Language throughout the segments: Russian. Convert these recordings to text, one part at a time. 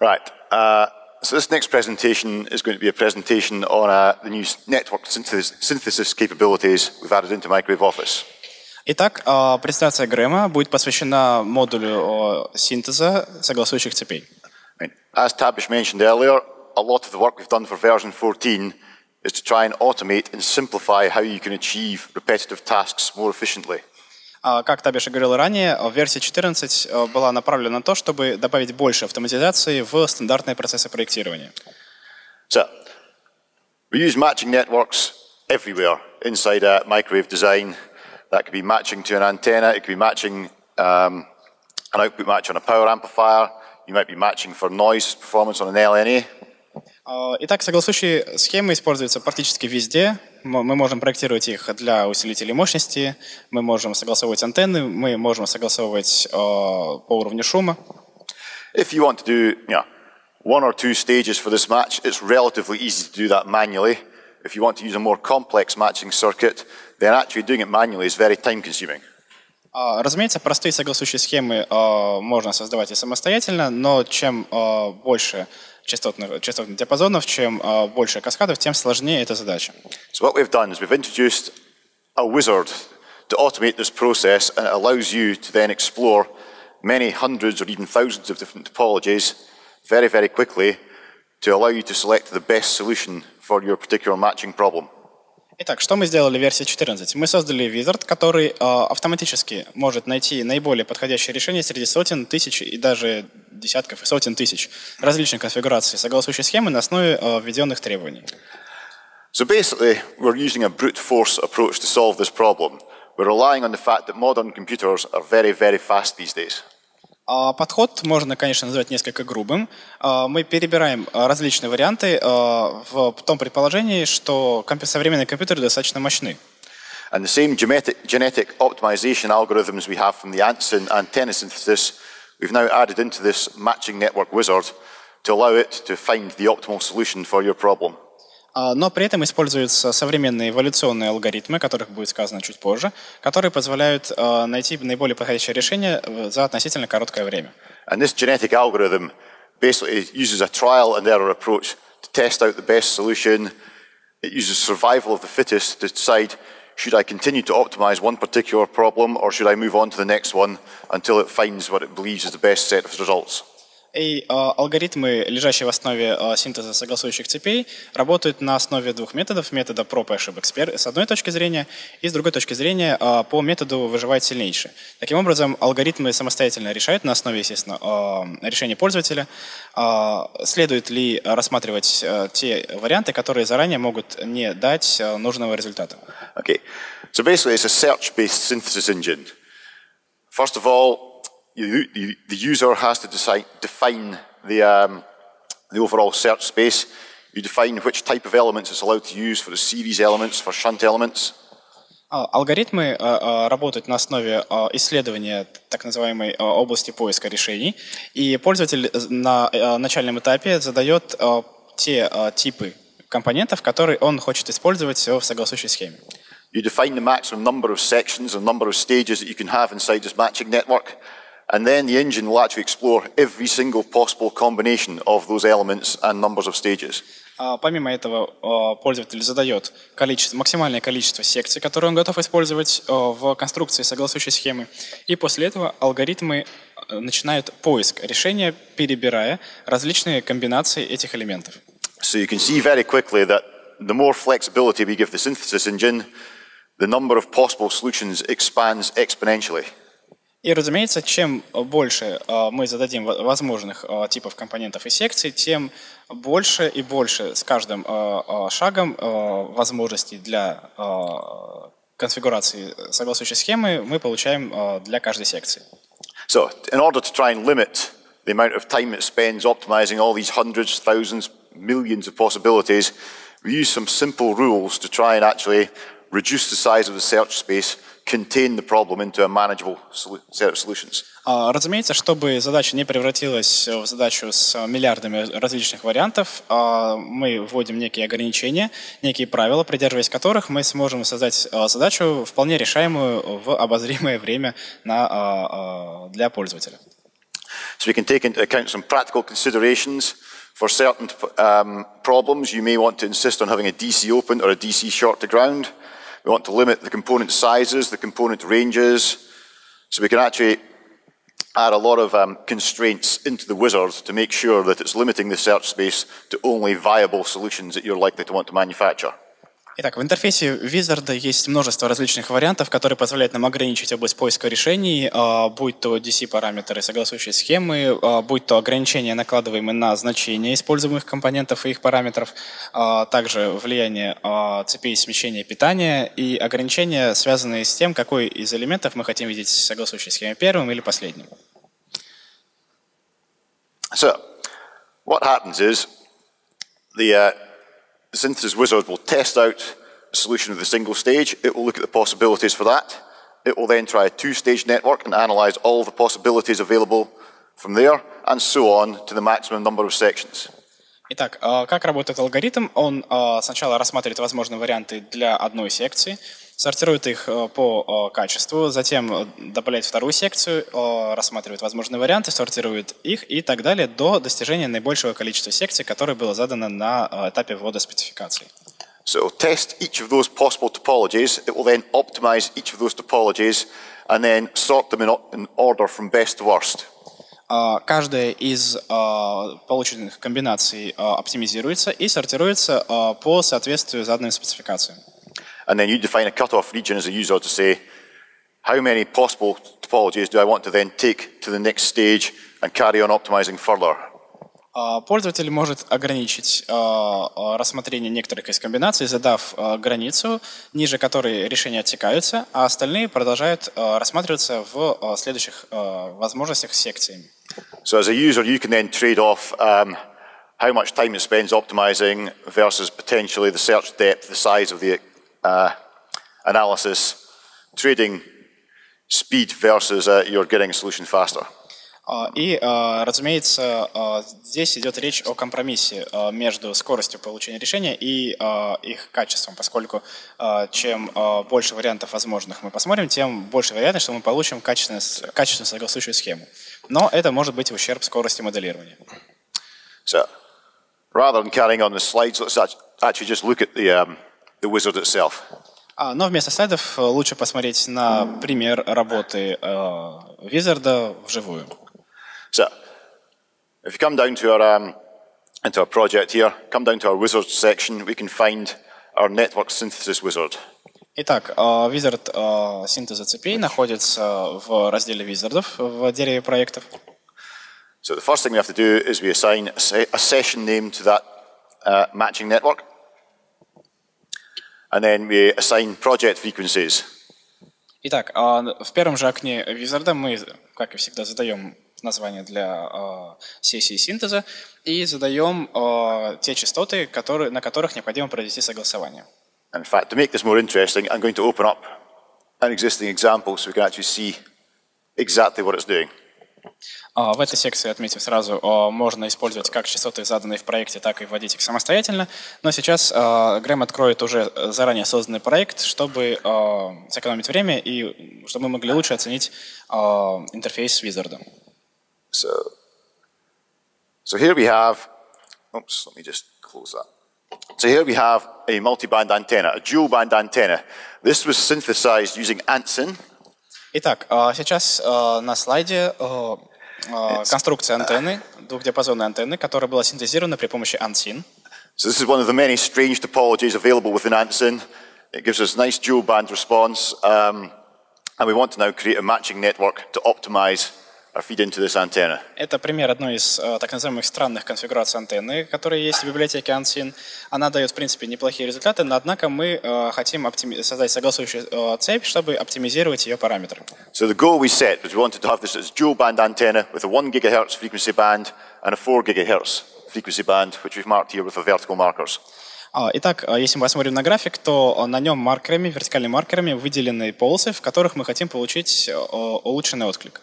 Right. Uh, so this next presentation is going to be a presentation on uh, the new network synthesis, synthesis capabilities we've added into Microwave Office. Итак, а, презентация Грэма будет посвящена модулю синтеза согласующих цепей. As Tabish mentioned earlier, a lot of the work we've done for version 14 is to try and automate and simplify how you can achieve repetitive tasks more efficiently. А, как Табиша говорил ранее, версия 14 э, была направлена на то, чтобы добавить больше автоматизации в стандартные процессы проектирования. So, we use matching networks everywhere inside a microwave design. That could be matching to an antenna, it could be matching um, an output match on a power amplifier, you might be matching for noise performance on an LNA. А, итак, согласующие схемы используются практически везде. Мы можем проектировать их для усилителей мощности, мы можем согласовывать антенны, мы можем согласовывать э, по уровню шума. If you want to do know, one or two stages for this match, it's relatively easy to do that manually. If you want to use a more complex matching circuit, then actually doing it manually is very time consuming. Разумеется, простые согласующие схемы можно создавать и самостоятельно, но чем больше частотных, частотных диапазонов, чем э, больше каскадов, тем сложнее эта задача. So what we've done is we've introduced a wizard to automate this process and it allows you to then explore many hundreds or even thousands of different topologies very, very quickly to allow you to select the best solution for your particular matching problem. Итак, что мы сделали в версии 14? Мы создали визард, который э, автоматически может найти наиболее подходящее решение среди сотен, тысяч и даже десятков и сотен тысяч различных конфигураций согласующей схемы на основе э, введенных требований. So basically, we're using a brute force approach to solve this problem. We're relying on the fact that modern computers are very, very fast these days. А подход можно, конечно, назвать несколько грубым. А, мы перебираем а, различные варианты в том предположении, что современные компьютеры достаточно мощны. And the same genetic, genetic optimization algorithms we have from the Anson antenna synthesis, we've now added into this matching network wizard to allow it to find the optimal solution for your problem. А, но при этом используются современные эволюционные алгоритмы, о которых будет сказано чуть позже, которые позволяют а, найти наиболее подходящее решение за относительно короткое время. And this genetic algorithm basically uses a trial and error approach to test out the best solution. It uses survival of the fittest to decide should I continue to optimize one particular problem or should I move on to the next one until it finds what it believes is the best set of results. И э, алгоритмы, лежащие в основе э, синтеза согласующих цепей, работают на основе двух методов. Метода проб и ошибок с одной точки зрения, и с другой точки зрения э, по методу выживает сильнейший. Таким образом, алгоритмы самостоятельно решают на основе, естественно, решения пользователя, следует ли рассматривать те варианты, которые заранее могут не дать нужного результата. Okay. So basically it's a search-based synthesis engine. First of all, you, the, the user has to decide, define the, um, the overall search space. You define which type of elements it's allowed to use for the series elements, for shunt elements. Алгоритмы работают на основе исследования так называемой области поиска решений, и пользователь на начальном этапе задает те типы компонентов, которые он хочет использовать в согласующей схеме. You define the maximum number of sections and number of stages that you can have inside this matching network. And then the engine will actually explore every single possible combination of those elements and numbers of stages. Помимо этого, пользователь задает количество, максимальное количество секций, которые он готов использовать в конструкции согласующей схемы. И после этого алгоритмы начинают поиск решения, перебирая различные комбинации этих элементов. So you can see very quickly that the more flexibility we give the synthesis engine, the number of possible solutions expands exponentially. И, разумеется, чем больше мы зададим возможных типов компонентов и секций, тем больше и больше с каждым шагом возможностей для конфигурации согласующей схемы мы получаем для каждой секции. So, in order to try and limit the amount of time it spends optimizing all these hundreds, thousands, millions of possibilities, we use some simple rules to try and actually reduce the size of the search space contain the problem into a manageable set of solutions. Разумеется, чтобы задача не превратилась в задачу с миллиардами различных вариантов, мы вводим некие ограничения, некие правила, придерживаясь которых мы сможем создать задачу вполне решаемую в обозримое время на, для пользователя. So we can take into account some practical considerations. For certain um, problems, you may want to insist on having a DC open or a DC short to ground. We want to limit the component sizes, the component ranges. So we can actually add a lot of um, constraints into the wizard to make sure that it's limiting the search space to only viable solutions that you're likely to want to manufacture. Итак, в интерфейсе Wizard есть множество различных вариантов, которые позволяют нам ограничить область поиска решений, будь то DC-параметры, согласующие схемы, будь то ограничения, накладываемые на значения используемых компонентов и их параметров, также влияние цепей смещения питания и ограничения, связанные с тем, какой из элементов мы хотим видеть в согласующей схеме первым или последним. So, what happens is the uh, The synthesis wizard will test out a solution with a single stage. It will look at the possibilities for that. It will then try a two-stage network and analyze all the possibilities available from there, and so on to the maximum number of sections. Итак, как работает алгоритм? Он сначала рассматривает возможные варианты для одной секции, сортирует их э, по э, качеству, затем э, добавляет вторую секцию, рассматривает возможные варианты, сортирует их и так далее до достижения наибольшего количества секций, которое было задано на этапе ввода спецификации. So test each of those possible topologies. It will then optimize each of those topologies and then sort them in order from best to worst. Каждая из полученных комбинаций оптимизируется и сортируется по соответствию заданным спецификациям. And then you define a cutoff region as a user to say, how many possible topologies do I want to then take to the next stage and carry on optimizing further? Пользователь может ограничить рассмотрение некоторых из комбинаций, задав границу, ниже которой решения отсекаются, а остальные продолжают рассматриваться в следующих возможностях секциями. So as a user, you can then trade off um, how much time it spends optimizing versus potentially the search depth, the size of the uh, analysis, trading speed versus uh, you're getting a solution faster. И, разумеется, здесь идет речь о компромиссе между скоростью получения решения и их качеством, поскольку чем больше вариантов возможных мы посмотрим, тем больше вероятность, что мы получим качественную, качественную согласующую схему. Но это может быть в ущерб скорости моделирования. So, rather than carrying on the slides, let's actually just look at the um, the wizard itself. Но вместо слайдов лучше посмотреть на пример работы Wizard вживую. So, if you come down to our um, into our project here, come down to our wizard section, we can find our network synthesis wizard. Итак, Wizard синтеза цепей находится в разделе визардов в дереве проектов. So the first thing we have to do is we assign a session name to that uh, matching network. And then we assign project frequencies. Итак, в первом же окне Wizard мы, как и всегда, задаем название для сессии синтеза и задаем те частоты, которые, на которых необходимо провести согласование. In fact, to make this more interesting, I'm going to open up an existing example so we can actually see exactly what it's doing. В этой секции, отметим сразу, можно использовать как частоты, заданные в проекте, так и вводить их самостоятельно. Но сейчас Грэм откроет уже заранее созданный проект, чтобы сэкономить время и чтобы мы могли лучше оценить интерфейс с Wizard. So, so here we have, oops, let me just close that. So here we have a multi-band antenna, a dual band antenna. This was synthesized using ANTSYN. Итак, сейчас на слайде конструкция антенны, двухдиапазонной антенны, которая была синтезирована при помощи ANSYN. So this is one of the many strange topologies available within ANSYN. It gives us nice dual band response, um, and we want to now create a matching network to optimize Это пример одной из так называемых странных конфигураций антенны, которые есть в библиотеке ANSYN. Она дает, в принципе, неплохие результаты, но однако мы хотим создать согласующую цепь, чтобы оптимизировать ее параметры. So the goal we set was we wanted to have this as dual band antenna with a 1 gigahertz frequency band and a 4 gigahertz frequency band, which we've marked here with the vertical markers. Итак, если мы посмотрим на график, то на нем маркерами, вертикальными маркерами выделены полосы, в которых мы хотим получить улучшенный отклик.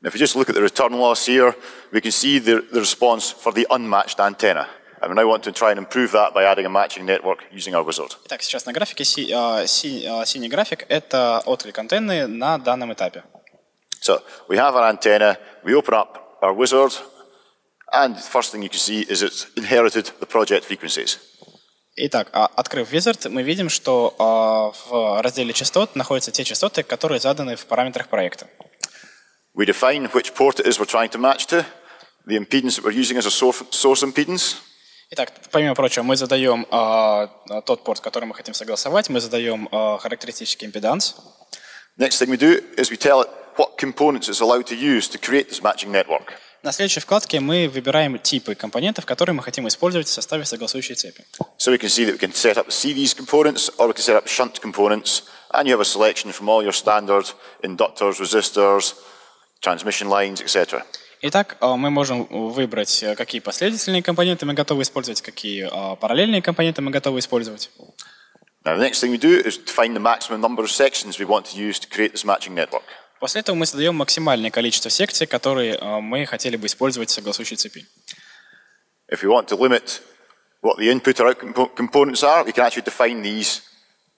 And if we just look at the return loss here, we can see the, the response for the unmatched antenna. And we now want to try and improve that by adding a matching network using our wizard. Итак, сейчас на графике си, uh, си, uh, синий график – это отклик антенны на данном этапе. So we have our antenna, we open up our wizard. And the first thing you can see is it's inherited the project frequencies. Итак, а, открыв Wizard, мы видим, что а, в разделе частот находятся те частоты, которые заданы в параметрах проекта. We define which port it is we're trying to match to, the impedance that we're using as a source impedance, Итак, помимо прочего, мы задаем а, тот порт, который мы хотим согласовать, мы задаем а, характеристический импеданс. Next thing we do is we tell it what components it's allowed to use to create this matching network. На следующей вкладке мы выбираем типы компонентов, которые мы хотим использовать в составе согласующей цепи. So we can see that we can set up series components or we can set up shunt components and you have a selection from all your standard inductors, resistors, transmission lines, etc. Итак, а, мы можем выбрать, э, какие последовательные компоненты мы готовы использовать, какие а, параллельные компоненты мы готовы использовать. Now the next thing we do is define the maximum number of sections we want to use to create this matching network. После этого мы задаем максимальное количество секций, которые а, мы хотели бы использовать в согласующей цепи. If we want to limit what the input or output compo- components are, we can actually define these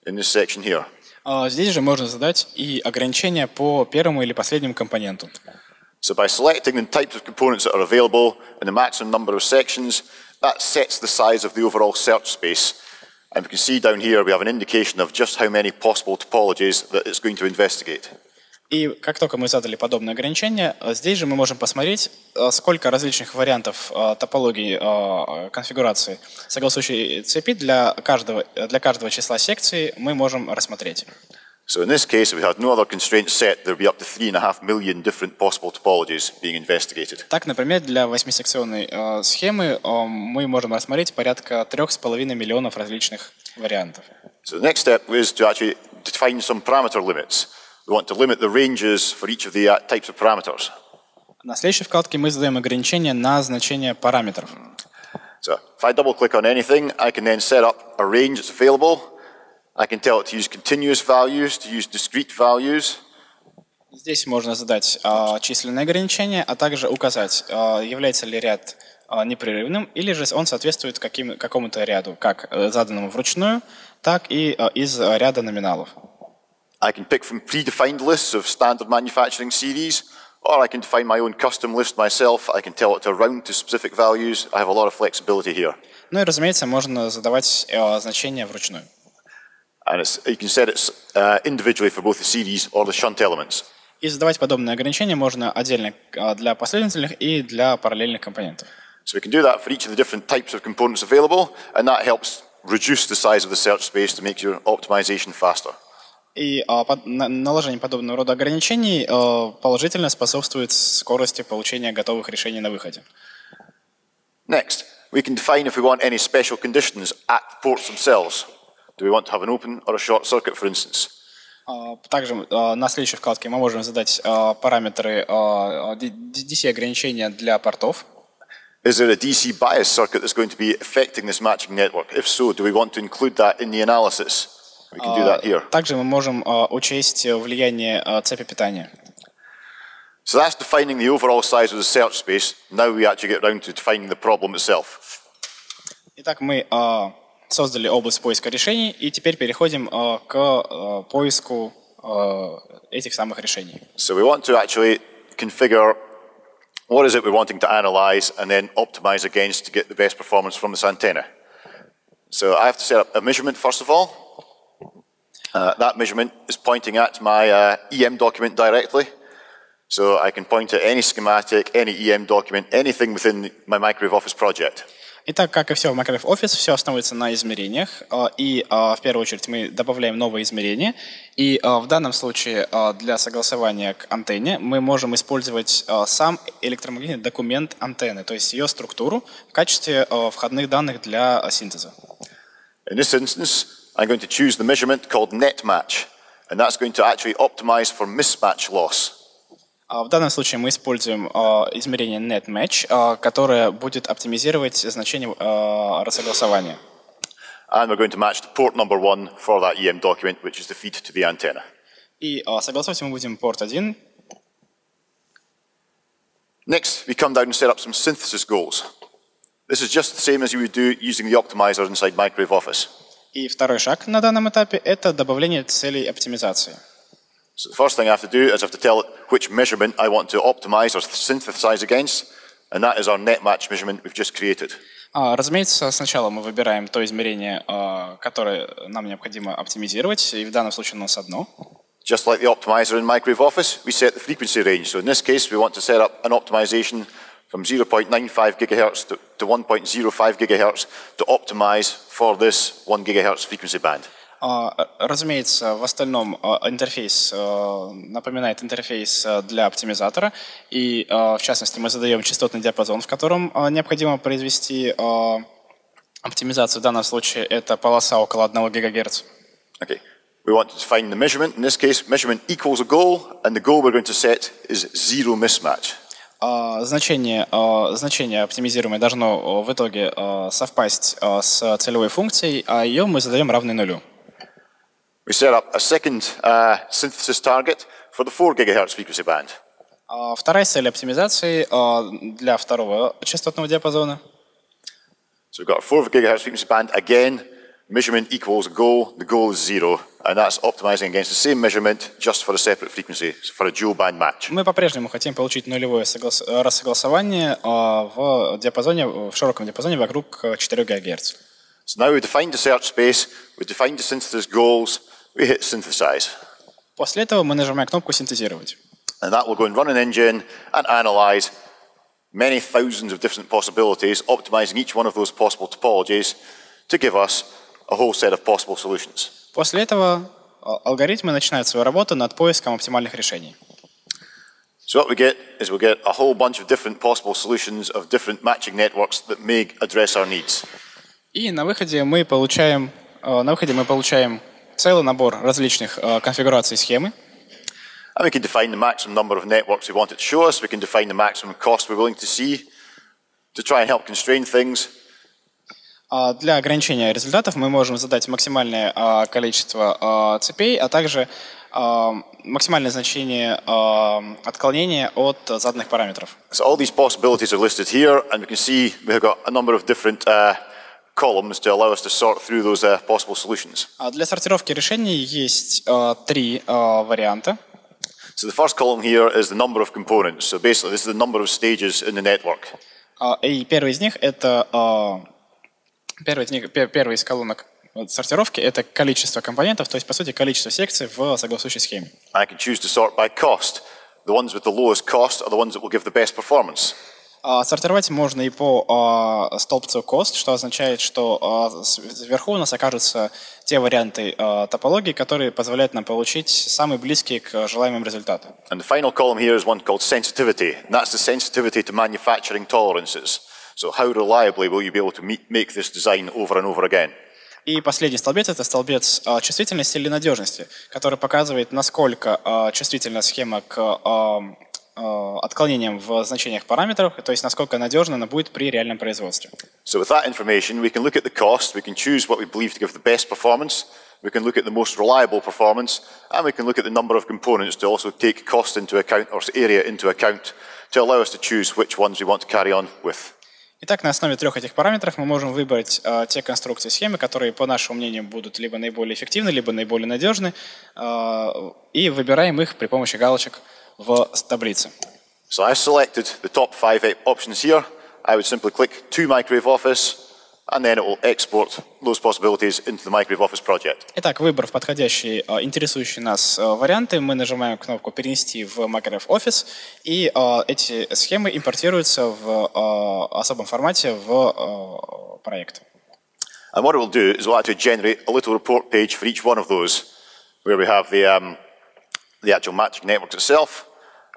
in this section here. А, Здесь же можно задать и ограничения по первому или последнему компоненту. So by selecting the types of components that are available and the maximum number of sections, that sets the size of the overall search space. And we can see down here we have an indication of just how many possible topologies that it's going to investigate. И как только мы задали подобное ограничение, а, здесь же мы можем посмотреть, а, сколько различных вариантов а, топологии конфигурации согласующей цепи для каждого, для каждого числа секций мы можем рассмотреть. So in this case, if we had no other constraints set, there would be up to three and a half million different possible topologies being investigated. Так, например, для восьмисекционной э, схемы э, мы можем рассмотреть порядка трех с половиной миллионов различных вариантов. So the next step is to actually define some parameter limits. We want to limit the ranges for each of the uh, types of parameters. На следующей вкладке мы задаем ограничения на значение параметров. So if I double click on anything, I can then set up a range that's available. I can tell it to use continuous values, to use discrete values. Здесь можно задать э, численные ограничения, а также указать, э, является ли ряд э, непрерывным, или же он соответствует каким, какому-то ряду, как э, заданному вручную, так и э, из э, ряда номиналов. I can pick from predefined lists of standard manufacturing series, or I can define my own custom list myself. I can tell it to round to specific values. I have a lot of flexibility here. Ну и, разумеется, можно задавать э, значения вручную. And it's, you can set it uh, individually for both the series or the shunt elements. И задавать подобные ограничения можно отдельно э, для последовательных и для параллельных компонентов. So we can do that for each of the different types of components available, and that helps reduce the size of the search space to make your optimization faster. И а, под- на- наложение подобного рода ограничений э, положительно способствует скорости получения готовых решений на выходе. Next, we can define if we want any special conditions at the ports themselves. Do we want to have an open or a short circuit, for instance? А, Также а, на следующей вкладке мы можем задать а, параметры а, DC ограничения для портов. Is there a DC bias circuit that's going to be affecting this matching network? If so, do we want to include that in the analysis? Также мы можем а, учесть влияние а, цепи питания. So that's defining the overall size of the search space. Now we actually get round to defining the problem itself. Итак, мы а, создали область поиска решений и теперь переходим а, к а, поиску а, этих самых решений. So we want to actually configure what is it we're wanting to analyze and then optimize against to get the best performance from this antenna. So I have to set up a measurement first of all. Uh, that measurement is pointing at my uh, EM document directly. So I can point at any schematic, any EM document, anything within my microwave office project. Итак, как и все в Microsoft Office, все основывается на измерениях. а, И а, в первую очередь мы добавляем новые измерения. И а, в данном случае для согласования к антенне мы можем использовать сам электромагнитный документ антенны, то есть ее структуру в качестве входных данных для синтеза. In this instance, I'm going to choose the measurement called net match, and that's going to actually optimize for mismatch loss. А В данном случае мы используем а, измерение NetMatch, а, которое будет оптимизировать значение а, рассогласования. And we're going to match the port number one for that EM document, which is the feed to the antenna. И а, согласовать мы будем порт 1. Next, we come down and set up some synthesis goals. This is just the same as you would do using the optimizer inside Microwave Office. И второй шаг на данном этапе – это добавление целей оптимизации. So the first thing I have to do is I have to tell which measurement I want to optimize or synthesize against, and that is our net match measurement we've just created. А, Разумеется, сначала мы выбираем то измерение, а, которое нам необходимо оптимизировать, и в данном случае у нас одно. Just like the optimizer in Microwave Office, we set the frequency range. So in this case, we want to set up an optimization from 0.95 gigahertz to, to 1.05 gigahertz to optimize for this 1 gigahertz frequency band. А, Разумеется, в остальном а, интерфейс а, напоминает интерфейс для оптимизатора, и в частности мы задаем частотный диапазон, в котором необходимо произвести оптимизацию. В данном случае это полоса около 1 ГГц. Okay. We want to define the measurement. In this case, measurement equals a goal, and the goal we're going to set is zero mismatch. А, Значение, а, значение оптимизируемое должно а, в итоге совпасть с целевой функцией, а ее мы задаем равной нулю. We set up a second uh, synthesis target for the 4 gigahertz frequency band. Вторая цель оптимизации для второго частотного диапазона. So we've got a 4 gigahertz frequency band. Again, measurement equals a goal. The goal is zero, and that's optimizing against the same measurement just for a separate frequency, so for a dual band match. Мы по-прежнему хотим получить нулевое соглас- э, рассогласование а, в диапазоне, в широком диапазоне вокруг э, 4 ГГц. So now we've defined the search space, we've defined the synthesis goals, we hit synthesize. После этого мы нажимаем кнопку «Синтезировать». And that will go and run an engine and analyze many thousands of different possibilities, optimizing each one of those possible topologies to give us a whole set of possible solutions. После этого а, алгоритмы начинают свою работу над поиском оптимальных решений. So what we get is we get a whole bunch of different possible solutions of different matching networks that may address our needs. И на выходе мы получаем, э, на выходе мы получаем целый набор различных э, конфигураций схемы. And we can define the maximum number of networks we want it to show us. We can define the maximum cost we're willing to see to try and help constrain things. А Для ограничения результатов мы можем задать максимальное а, количество а, цепей, а также а, максимальное значение а, отклонения от заданных параметров. So all these possibilities are listed here, and we can see we've got a number of different uh, columns to allow us to sort through those uh, possible solutions. А Для сортировки решений есть а, три а, варианта. So the first column here is the number of components. So basically, this is the number of stages in the network. А, И первый из них это а, первый первый из колонок вот, сортировки это количество компонентов, то есть по сути количество секций в согласующей схеме. I can choose to sort by cost. The ones with the lowest cost are the ones that will give the best performance. А, Сортировать можно и по а, столбцу cost, что означает, что а, с- вверху у нас окажутся те варианты а, топологии, которые позволяют нам получить самые близкие к желаемым результату. And the final column here is one called sensitivity. And that's the sensitivity to manufacturing tolerances. So how reliably will you be able to meet, make this design over and over again? И последний столбец – это столбец а, чувствительности или надежности, который показывает, насколько а, чувствительна схема к а, а, отклонениям в значениях параметров, то есть насколько надежна она будет при реальном производстве. So with that information, we can look at the cost, we can choose what we believe to give the best performance, we can look at the most reliable performance, and we can look at the number of components to also take cost into account or area into account to allow us to choose which ones we want to carry on with. Итак, на основе трех этих параметров мы можем выбрать а, те конструкции схемы, которые, по нашему мнению, будут либо наиболее эффективны, либо наиболее надежны, а, и выбираем их при помощи галочек в таблице. So I've selected the top five options here. I would simply click to Microwave Office, and then it will export those possibilities into the Microwave Office project. Итак, выбрав подходящие, а, интересующие нас а, варианты, мы нажимаем кнопку «Перенести в Microsoft Office», и а, эти схемы импортируются в а, особом формате в а, проект. And what it will do is we'll actually generate a little report page for each one of those, where we have the, um, the actual matching network itself,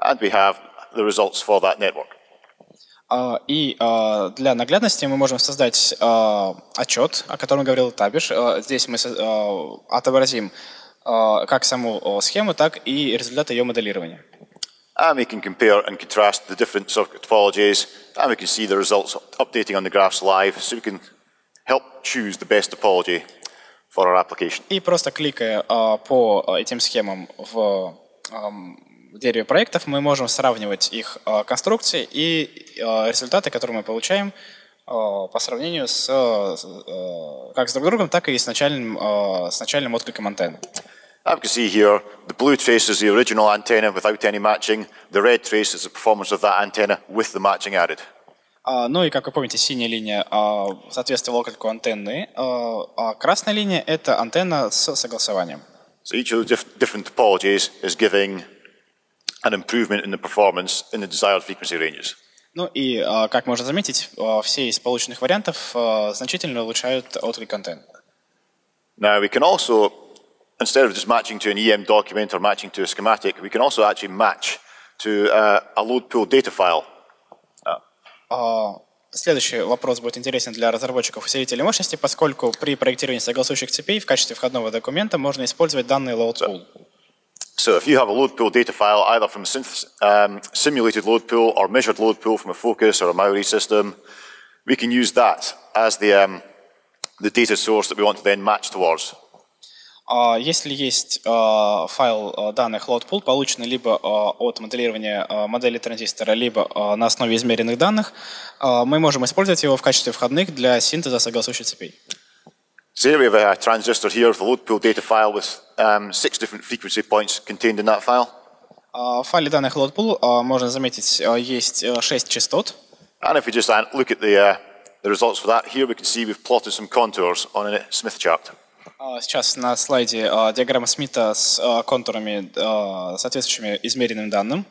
and we have the results for that network. А, И а, для наглядности мы можем создать а, отчет, о котором говорил Табиш. Здесь мы отобразим как саму схему, так и результаты ее моделирования. And we can compare and contrast the different circuit topologies, and we can see the results updating on the graphs live, so we can help choose the best topology for our application. И просто кликая по этим схемам в ам, в дереве проектов, мы можем сравнивать их а, конструкции и а, результаты, которые мы получаем а, по сравнению с, а, а, как с друг другом, так и с начальным, а, с начальным откликом антенны. As we can see here, the blue trace is the original antenna without any matching. The red trace is the performance of that antenna with the matching added. А, ну и, как вы помните, синяя линия а, соответствует локальку антенны, а, а красная линия — это антенна с согласованием. So each of the diff- different topologies is giving an improvement in the performance in the desired frequency ranges. Ну и, а, как можно заметить, а, все из полученных вариантов а, значительно улучшают отклик антенн. Now we can also, instead of just matching to an EM document or matching to a schematic, we can also actually match to uh, a load pool data file. А, Следующий вопрос будет интересен для разработчиков усилителей мощности, поскольку при проектировании согласующих цепей в качестве входного документа можно использовать данные load pool. So if you have a load pool data file, either from a synth- um, simulated load pool or measured load pool from a Focus or a Maori system, we can use that as the, um, the data source that we want to then match towards. А Если есть а, файл а, данных load-pool, полученный либо а, от моделирования а, модели транзистора, либо а, на основе измеренных данных, а, мы можем использовать его в качестве входных для синтеза согласующих цепей. So here we have a transistor here with a load pool data file with um, six different frequency points contained in that file. А, В файле данных load-pool а, можно заметить, а, есть а, 6 частот. And if we just uh, look at the, uh, the results for that, here we can see we've plotted some contours on a Smith chart. А, Сейчас на слайде а, диаграмма Смита с а, контурами, а, соответствующими измеренным данным.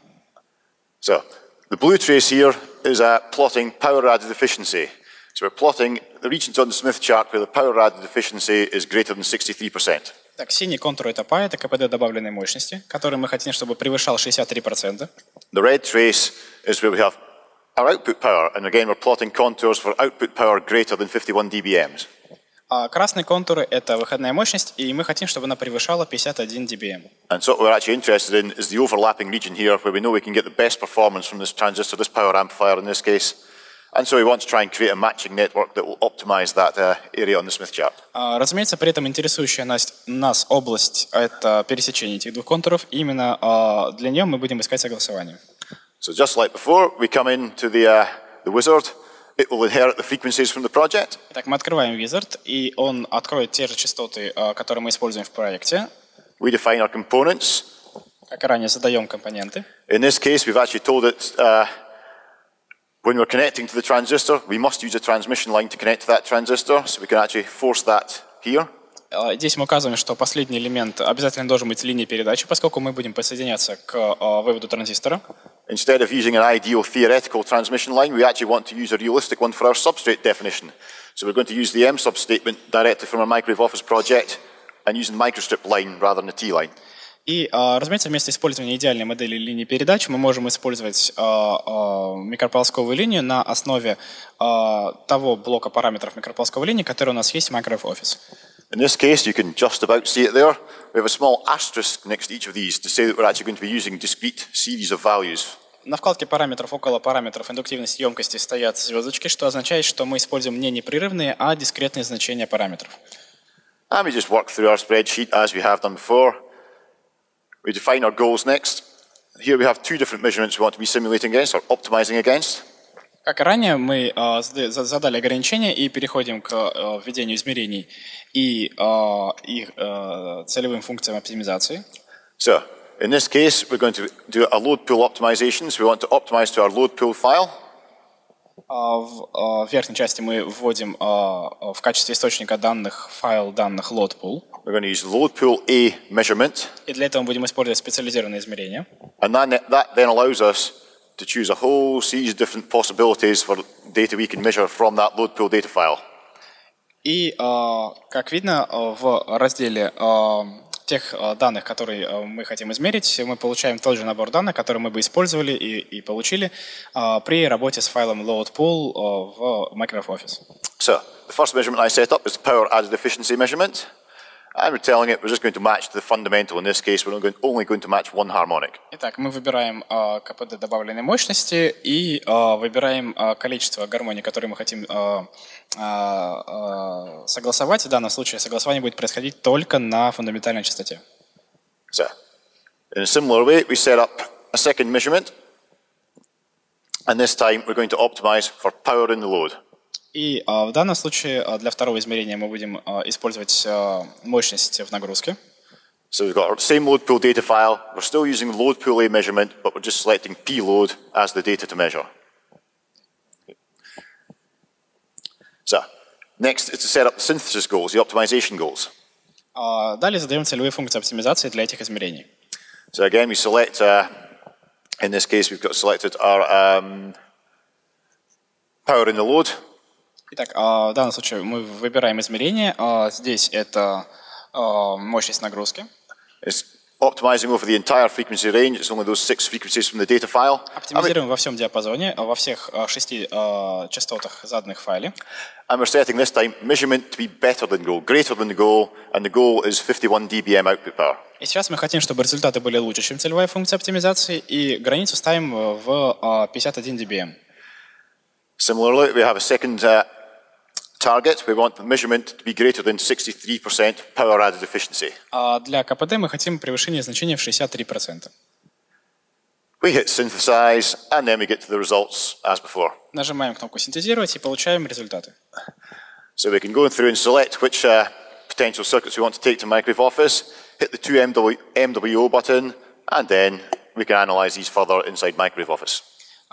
So the blue trace here is uh, plotting power added efficiency. So we're plotting the regions on the Smith chart where the power added efficiency is greater than 63%. Так, синий контур это PI, это КПД добавленной мощности, который мы хотим, чтобы превышал 63%. The red trace is where we have our output power, and again we're plotting contours for output power greater than 51 dBms. А красные контуры — это выходная мощность, и мы хотим, чтобы она превышала 51 dBm. And so what we're actually interested in is the overlapping region here where we know we can get the best performance from this transistor, this power amplifier in this case. And so we want to try and create a matching network that will optimize that uh, area on the Smith chart. А, Разумеется, при этом интересующая нас, нас область — это пересечение этих двух контуров. И именно а, для нее мы будем искать согласование. So just like before, we come into the, uh, the wizard. It will inherit the frequencies from the project. Итак, мы открываем Wizard, и он откроет те же частоты, а, которые мы используем в проекте. We define our components. Как и ранее, задаем компоненты. In this case, we've actually told it uh, when we're connecting to the transistor, we must use a transmission line to connect to that transistor. So we can actually force that here. А, Здесь мы указываем, что последний элемент обязательно должен быть линией передачи, поскольку мы будем подсоединяться к а, выводу транзистора. Instead of using an ideal theoretical transmission line, we actually want to use a realistic one for our substrate definition. So we're going to use the M sub statement directly from our microwave office project and using the microstrip line rather than the T line. И, а, разумеется, вместо использования идеальной модели линии передач мы можем использовать а, а, микрополосковую линию на основе того блока параметров микрополосковой линии, который у нас есть в Microwave Office. In this case, you can just about see it there. We have a small asterisk next to each of these to say that we're actually going to be using discrete series of values. На вкладке параметров около параметров индуктивности емкости стоят звездочки, что означает, что мы используем не непрерывные, а дискретные значения параметров. And we just work through our spreadsheet as we have done before. We define our goals next. Here we have two different measurements we want to be simulating against or optimizing against. Как и ранее, мы а, зада- за- задали ограничения и переходим к а, введению измерений и а, их а, целевым функциям оптимизации. So, in this case, we're going to do a load pool optimization. So we want to optimize to our load pool file. А, В а, верхней части мы вводим а, в качестве источника данных файл данных loadpool. We're going to use load pool A measurement. И для этого мы будем использовать специализированные измерения. And that, that then allows us to choose a whole series of different possibilities for data we can measure from that load pool data file. И, а, как видно, а, в разделе а, тех а, данных, которые а, мы хотим измерить, мы получаем тот же набор данных, который мы бы использовали и, и получили а, при работе с файлом loadpool в Microsoft Office. So, the first measurement I set up is power added efficiency measurement. We're telling it we're just going to match the fundamental. In this case, we're only going, only going to match one harmonic. Итак, мы выбираем а, КПД добавленной мощности и а, выбираем а, количество гармоний, которые мы хотим а, согласовать. В данном случае согласование будет происходить только на фундаментальной частоте. So, in a similar way, we set up a second measurement. And this time, we're going to optimize for power the load. И а, в данном случае а, для второго измерения мы будем а, использовать а, мощность в нагрузке. So we've got our same load pool data file. We're still using load pool A measurement, but we're just selecting P load as the data to measure. So next is to set up the synthesis goals, the optimization goals. А Далее задаем целевые функции оптимизации для этих измерений. So again, we select, uh, in this case, we've got selected our um, power in the load. Итак, а, в данном случае мы выбираем измерение. А, Здесь это а, мощность нагрузки. It's optimizing over the entire frequency range. It's only those six frequencies from the data file. Оптимизируем во всем диапазоне, а, во всех а, шести а, частотах заданных в файле. And we're setting this time measurement to be better than goal, greater than the goal, and the goal is 51 dBm output power. И сейчас мы хотим, чтобы результаты были лучше, чем целевая функция оптимизации, и границу ставим э, в а, 51 dBm. Similarly, we have a second uh, target. We want the measurement to be greater than 63% power added efficiency. А для КПД мы хотим превышение значения в 63%. We hit synthesize, and then we get to the results as before. Нажимаем кнопку «Синтезировать» и получаем результаты. So we can go through and select which uh, potential circuits we want to take to Microwave Office, hit the 2MW, MWO button, and then we can analyze these further inside Microwave Office.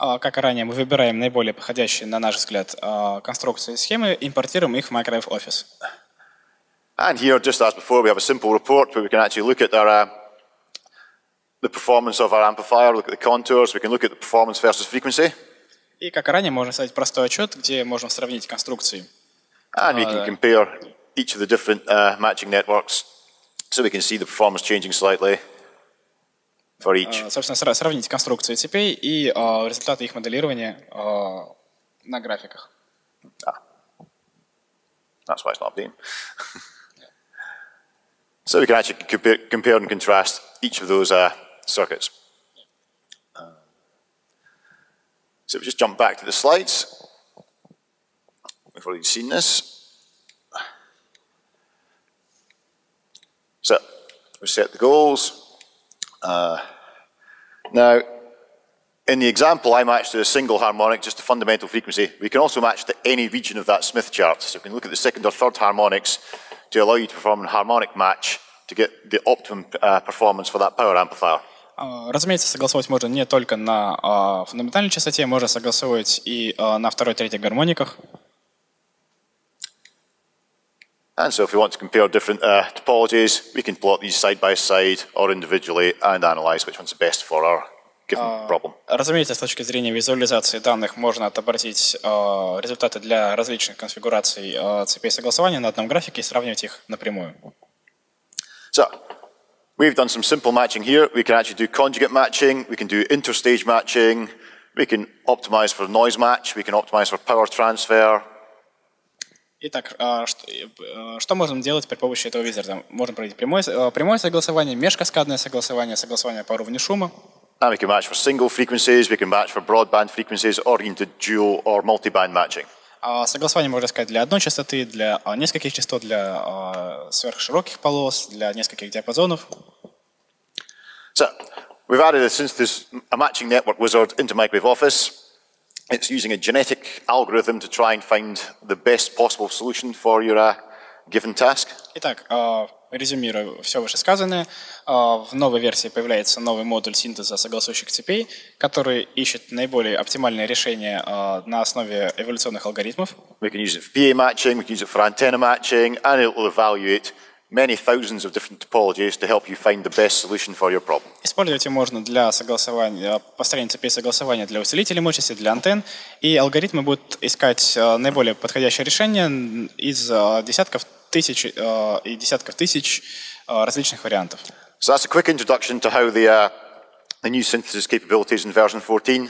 А, Как и ранее, мы выбираем наиболее подходящие, на наш взгляд, а, конструкции и схемы, импортируем их в Microwave Office. And here, just as before, we have a simple report where we can actually look at our, uh, the performance of our amplifier, look at the contours, we can look at the performance versus frequency, И, как и ранее, можно создать простой отчет, где можно сравнить конструкции. and we Uh, can compare each of the different uh, matching networks so we can see the performance changing slightly for each. А, Собственно, сра- сравнить конструкции цепей и а, результаты их моделирования а, на графиках. That's why it's not updating. so we can actually compare, compare and contrast each of those uh, circuits. Uh, so we just jump back to the slides. We've already seen this. So we set the goals. Uh, now, in the example, I matched a single harmonic, just a fundamental frequency. We can also match to any region of that Smith chart. So we can look at the second or third harmonics to allow you to perform a harmonic match to get the optimum uh, performance for that power amplifier. А, Разумеется, согласовывать можно не только на а, фундаментальной частоте, можно согласовывать и а, на второй, третьей гармониках. And so if we want to compare different uh, topologies, we can plot these side by side or individually and analyze which one's the best for our given problem. Разумеется, с точки зрения визуализации данных можно отобразить а, результаты для различных конфигураций а, цепей согласования на одном графике и сравнивать их напрямую. So we've done some simple matching here. We can actually do conjugate matching. We can do interstage matching. We can optimize for noise match. We can optimize for power transfer. Итак, а, что, э, что можем делать при помощи этого визарда? Можно проводить прямое, э, прямое согласование, межкаскадное согласование, согласование по уровню шума. And we can match for single frequencies. We can match for broadband frequencies or even to dual or multiband matching. А Согласование можно искать для одной частоты, для а, нескольких частот, для сверхшироких полос, для нескольких диапазонов. So we've added a synthesis, a matching network wizard into Microwave Office. It's using a genetic algorithm to try and find the best possible solution for your uh, given task. Итак, а, резюмирую все вышесказанное. А, В новой версии появляется новый модуль синтеза согласующих цепей, который ищет наиболее оптимальное решение а, на основе эволюционных алгоритмов. We can use it for PA matching, we can use it for antenna matching, and it will evaluate many thousands of different topologies to help you find the best solution for your problem. Использовать ее можно для согласования, построения цепей согласования для усилителей мощности, для антенн. И алгоритмы будут искать а, наиболее подходящее решение из а, десятков тысяч и десятков тысяч различных вариантов. So that's a quick introduction to how the, uh, the new synthesis capabilities in version 14